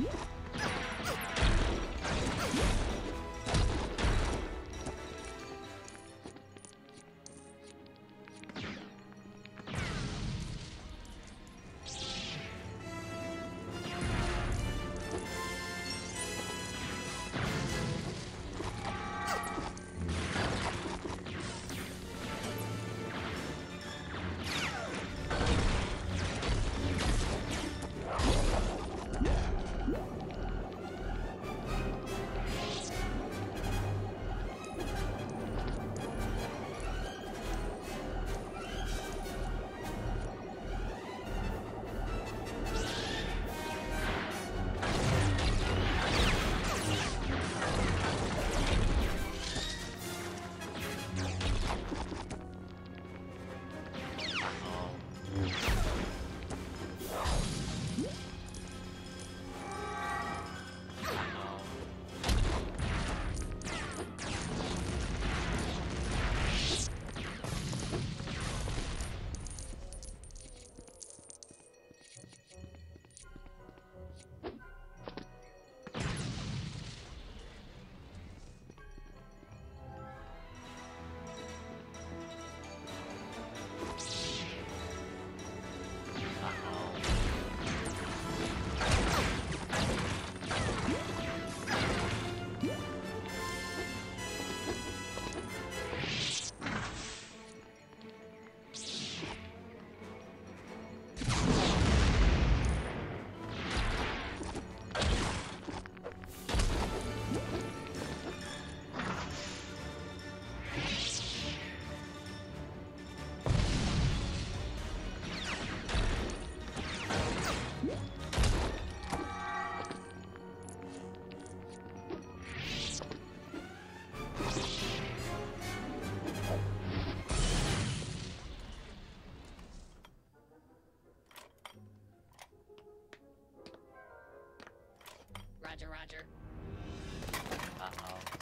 Yeah. Roger, roger. Uh-oh.